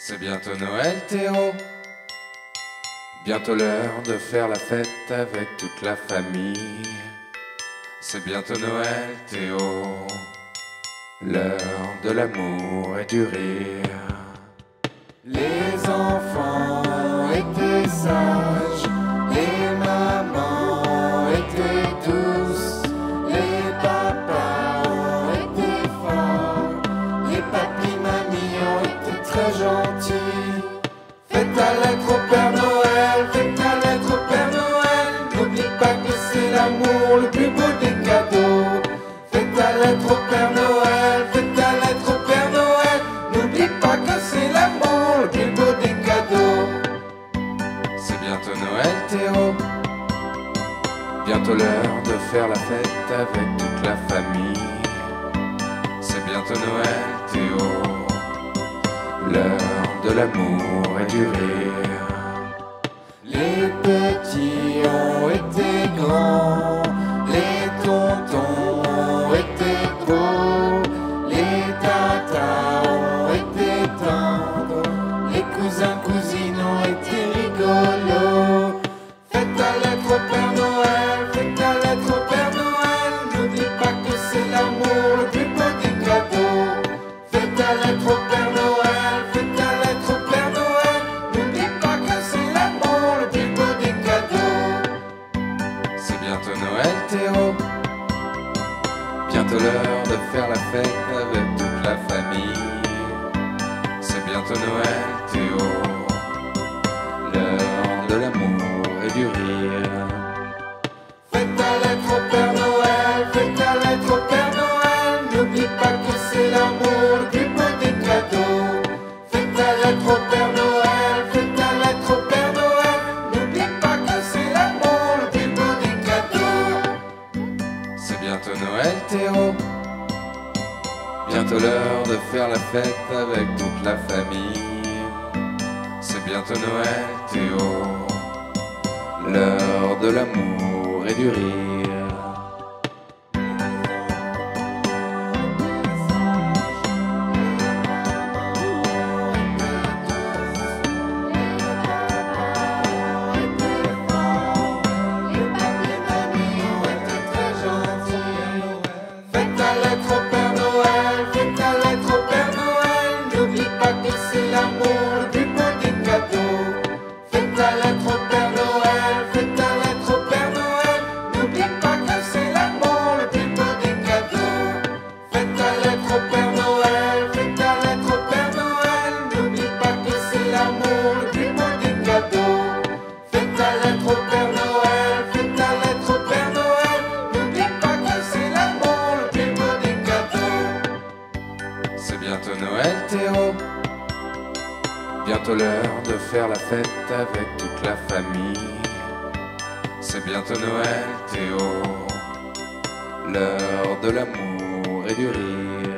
C'est bientôt Noël, Théo. Bientôt l'heure de faire la fête avec toute la famille. C'est bientôt Noël, Théo. L'heure de l'amour et du rire. Les enfants étaient sages, Père Noël, faites ta lettre au Père Noël, n'oublie pas que c'est l'amour le plus beau des cadeaux. Faites ta lettre au Père Noël, faites ta lettre au Père Noël, n'oublie pas que c'est l'amour le plus beau des cadeaux. C'est bientôt Noël, Théo. Bientôt l'heure de faire la fête avec toute la famille. C'est bientôt Noël, Théo. L'heure de l'amour et du rire. Faites ta lettre au Père Noël, faites ta lettre au Père Noël, n'oublie pas que c'est l'amour le plus beau des cadeaux. Faites ta lettre au Père Noël, faites ta lettre au Père Noël, n'oublie pas que c'est l'amour le plus beau des cadeaux. C'est bientôt Noël, Théo. Bientôt l'heure de faire la fête avec toute la famille. C'est bientôt Noël, Théo. Du rire. Faites ta lettre au Père Noël, faites ta lettre au Père Noël, n'oublie pas que c'est l'amour beau des cadeaux. Faites ta lettre au Père Noël, faites ta lettre au Père Noël, n'oublie pas que c'est l'amour beau des cadeaux. C'est bientôt Noël, Théo. Bientôt l'heure de faire la fête avec toute la famille. C'est bientôt Noël, Théo. L'heure de l'amour et du rire. L'heure de faire la fête avec toute la famille. C'est bientôt Noël, Théo. L'heure de l'amour et du rire.